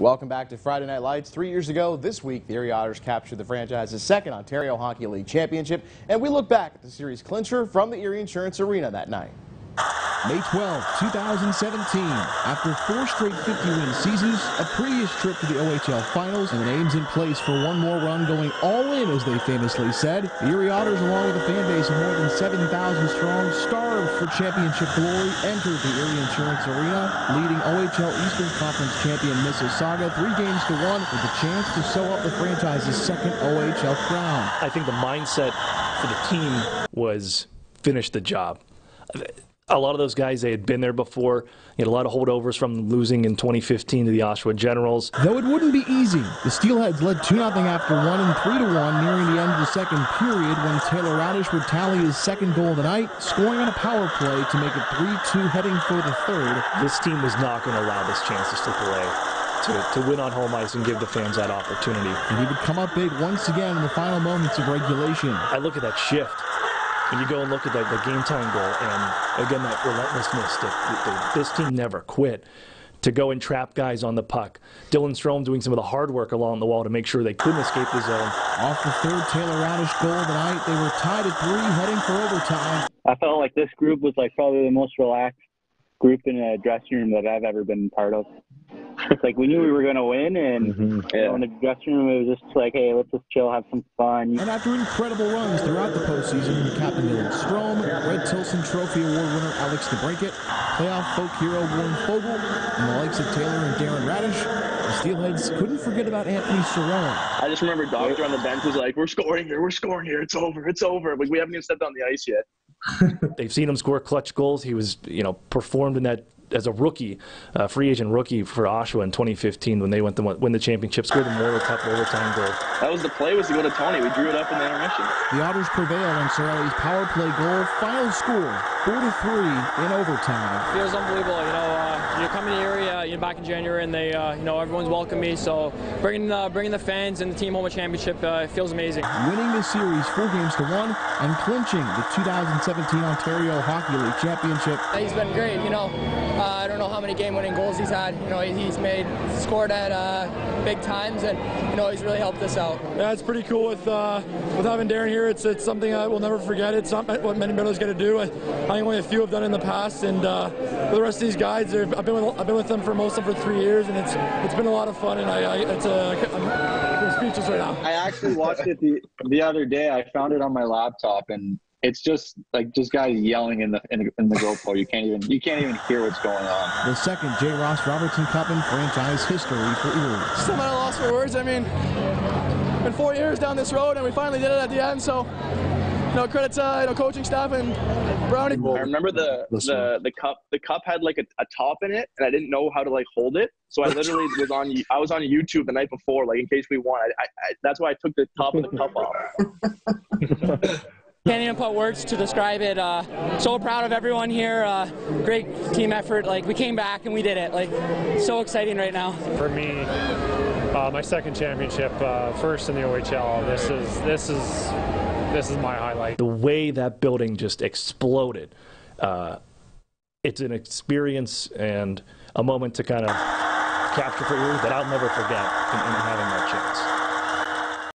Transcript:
Welcome back to Friday Night Lights. Three years ago this week, the Erie Otters captured the franchise's second Ontario Hockey League championship, and we look back at the series clincher from the Erie Insurance Arena that night. May 12, 2017. After four straight 50-win seasons, a previous trip to the OHL Finals, and the names in place for one more run going all in, as they famously said, the Erie Otters, along with a fan base of more than 7,000 strong, starved for championship glory, entered the Erie Insurance Arena, leading OHL Eastern Conference champion Mississauga three games to one, with a chance to sew up the franchise's second OHL crown. I think the mindset for the team was finish the job a lot of those guys, they had been there before. You had a lot of holdovers from losing in 2015 to the Oshawa Generals. Though it wouldn't be easy, the Steelheads led 2 0 after 1 and 3 to 1 nearing the end of the second period when Taylor Raddysh would tally his second goal of the night, scoring on a power play to make it 3 2 heading for the third. This team was not going to allow this chance to slip away. To, to win on home ice and give the fans that opportunity. And he would come up big once again in the final moments of regulation. I look at that shift and you go and look at that, the game time goal, and again, that relentlessness that, that this team never quit to go and trap guys on the puck. Dylan Strome doing some of the hard work along the wall to make sure they couldn't escape the zone. Off the third Taylor Raddysh goal tonight, they were tied at three, heading for overtime. I felt like this group was like probably the most relaxed group in a dressing room that I've ever been part of it's like we knew we were going to win, and mm-hmm. yeah. in the dressing room, it was just like, hey, let's just chill, have some fun. And after incredible runs throughout the postseason, Captain Dylan Strome, Red Tilson Trophy Award winner Alex DeBrincat, playoff folk hero Warren Foegele, and the likes of Taylor and Darren Raddysh, the Steelheads couldn't forget about Anthony Cirelli. I just remember Doctor on the bench was like, "We're scoring here, we're scoring here, it's over, it's over." Like we haven't even stepped on the ice yet. They've seen him score clutch goals. He was, you know, performed in that as a rookie, uh, free agent rookie for Oshawa in 2015 when they went to win the championship, scored the Memorial Cup overtime goal. That was the play was to go to Tony. We drew it up in the intermission. The Otters prevail on Cirelli's power play goal. Final score, 4-3 in overtime. Feels unbelievable. You know, uh, you're coming to the area you know, back in January, and they, uh, you know, everyone's welcomed me. So bringing uh, bringing the fans and the team home a championship uh, feels amazing. Winning the series four games to one and clinching the 2017 Ontario Hockey League championship. He's been great. You know, uh, I don't know how many game-winning goals he's had. You know, he's made scored at uh, big times, and you know he's really helped us out. Yeah, it's pretty cool with with having Darren here. It's it's something I will never forget. It's not what many middles get to do. I, I think only a few have done it in the past, and for the rest of these guys, I've been with I've been with them for most of for three years, and it's it's been a lot of fun, and I, I it's a I'm speechless right now. I actually watched it the the other day. I found it on my laptop, and it's just like just guys yelling in the in the, in the GoPro. You can't even you can't even hear what's going on. The second J. Ross Robertson Cup in franchise history for Erie. Still at a loss for words. I mean, been four years down this road, and we finally did it at the end. So you know, credit to you know, coaching staff and Brownie. I remember the the, the cup the cup had like a, a top in it, and I didn't know how to like hold it. So I literally was on I was on YouTube the night before, like in case we won. I, I, I that's why I took the top of the cup off. Can't even put words to describe it. Uh, so proud of everyone here. Uh, great team effort. Like we came back and we did it. Like so exciting right now. For me, uh, my second championship, uh, first in the OHL. This is this is this is my highlight. The way that building just exploded. Uh, it's an experience and a moment to kind of capture for you that I'll never forget in, in having that chance.